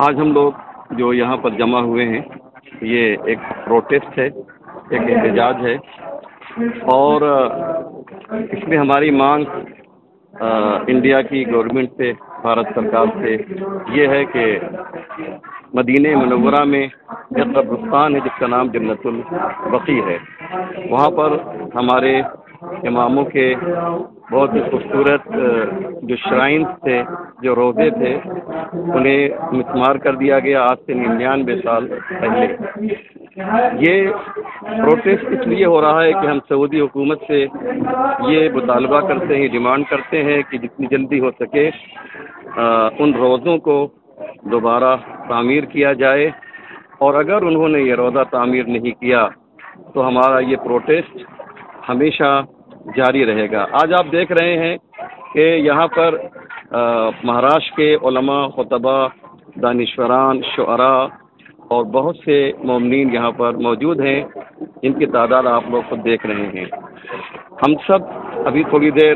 आज हम लोग जो यहाँ पर जमा हुए हैं, ये एक प्रोटेस्ट है, एक एहतजाज है। और इसमें हमारी मांग इंडिया की गवर्नमेंट से, भारत सरकार से ये है कि मदीने मनवरा में एक कब्रस्तान है, जिसका नाम जन्नतुल बकी है, वहाँ पर हमारे इमामों के बहुत ही खूबसूरत जो श्राइन थे जो रोज़े थे उन्हें मिसमार कर दिया गया आज से निन्यानवे साल पहले। ये प्रोटेस्ट इसलिए हो रहा है कि हम सऊदी हुकूमत से ये मुतालबा करते हैं डिमांड करते हैं कि जितनी जल्दी हो सके आ, उन रोज़ों को दोबारा तामीर किया जाए। और अगर उन्होंने ये रोज़ा तामीर नहीं किया तो हमारा ये प्रोटेस्ट हमेशा जारी रहेगा। आज आप देख रहे हैं कि यहाँ पर महाराष्ट्र के उलमा, खुतबा, दानश्वरान शुरा और बहुत से ममनिन यहाँ पर मौजूद हैं। इनकी तादाद आप लोग खुद देख रहे हैं। हम सब अभी थोड़ी देर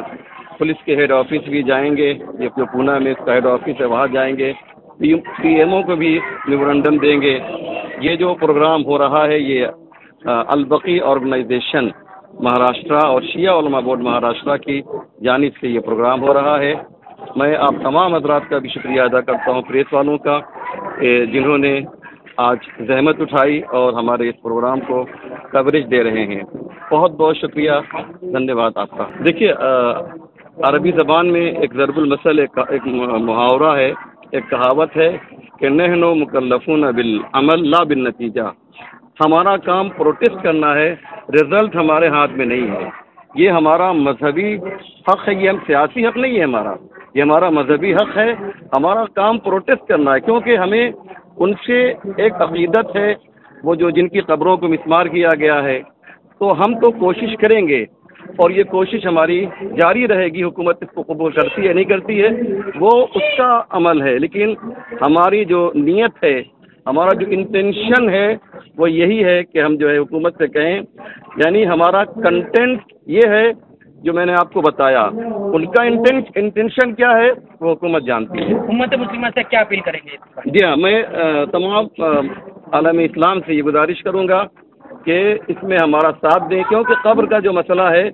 पुलिस के हेड ऑफ़िस भी जाएँगे। ये जो पूना में इसका हेड ऑफ़िस है, वहाँ जाएँगे। पी एम को भी मेमोरेंडम देंगे। ये जो प्रोग्राम हो रहा है, ये अलबकी ऑर्गेनाइजेशन महाराष्ट्र और शिया बोर्ड महाराष्ट्र की जानब से ये प्रोग्राम हो रहा है। मैं आप तमाम हजरात का भी शुक्रिया अदा करता हूँ प्रेस वालों का जिन्होंने आज जहमत उठाई और हमारे इस प्रोग्राम को कवरेज दे रहे हैं। बहुत बहुत शुक्रिया। धन्यवाद आपका। देखिए अरबी ज़बान में एक ज़रबुल मसल एक, एक मुहावरा है एक कहावत है कि नहनो मुकल्लफून बिल अमल ला बिल नतीजा। हमारा काम प्रोटेस्ट करना है रिज़ल्ट हमारे हाथ में नहीं है। ये हमारा मजहबी हक है, ये हम सियासी हक नहीं है हमारा। ये हमारा मजहबी हक है, हमारा काम प्रोटेस्ट करना है, क्योंकि हमें उनसे एक अकीदत है, वो जो जिनकी कब्रों को मिसमार किया गया है। तो हम तो कोशिश करेंगे, और ये कोशिश हमारी जारी रहेगी, हुकूमत इसको कबूल करती है, नहीं करती है, वो उसका अमल है। लेकिन हमारी जो नीयत है हमारा जो इंटेंशन है वो यही है कि हम जो है हुकूमत से कहें यानी हमारा कंटेंट ये है जो मैंने आपको बताया। उनका इंटेंट इंटेंशन क्या है वो हुकूमत जानती है। उम्मत मुस्लिम से क्या अपील करेंगे जी हाँ मैं तमाम आलम इस्लाम से ये गुजारिश करूँगा कि इसमें हमारा साथ दें क्योंकि कब्र का जो मसला है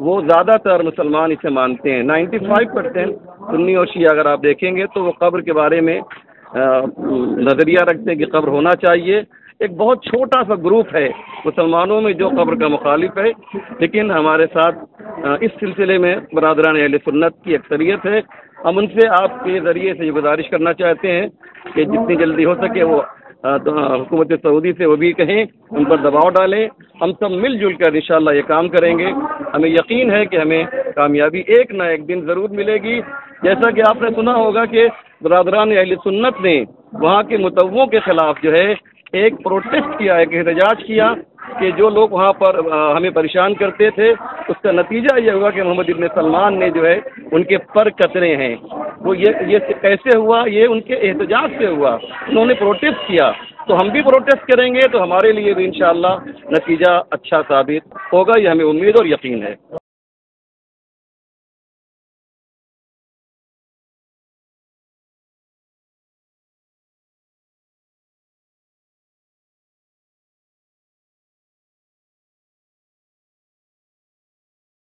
वो ज़्यादातर मुसलमान इसे मानते हैं। 95 परसेंट सुन्नी और शिया अगर आप देखेंगे तो वो कब्र के बारे में नज़रिया रखते हैं कि कब्र होना चाहिए। एक बहुत छोटा सा ग्रुप है मुसलमानों में जो कब्र का मुखालिफ है। लेकिन हमारे साथ इस सिलसिले में बरदरान अहल सुन्नत की अक्सरियत है। हम उनसे आपके ज़रिए से ये गुजारिश करना चाहते हैं कि जितनी जल्दी हो सके वो तो हुकूमत सऊदी से वो भी कहें, उन पर दबाव डालें। हम सब मिलजुल कर इन ये काम करेंगे। हमें यकीन है कि हमें कामयाबी एक ना एक दिन ज़रूर मिलेगी। जैसा कि आपने सुना होगा कि बरदरान अहल सुन्नत ने वहाँ के मुतवों के ख़िलाफ़ जो है, एक प्रोटेस्ट किया, एक एहतजाज किया कि जो लोग वहाँ पर हमें परेशान करते थे, उसका नतीजा ये हुआ कि मोहम्मद इबन सलमान ने जो है, उनके पर कतरे हैं। वो ये ये कैसे हुआ? ये उनके एहतजाज से हुआ। उन्होंने प्रोटेस्ट किया। तो हम भी प्रोटेस्ट करेंगे तो हमारे लिए भी इन नतीजा अच्छा साबित होगा, ये हमें उम्मीद और यकीन है।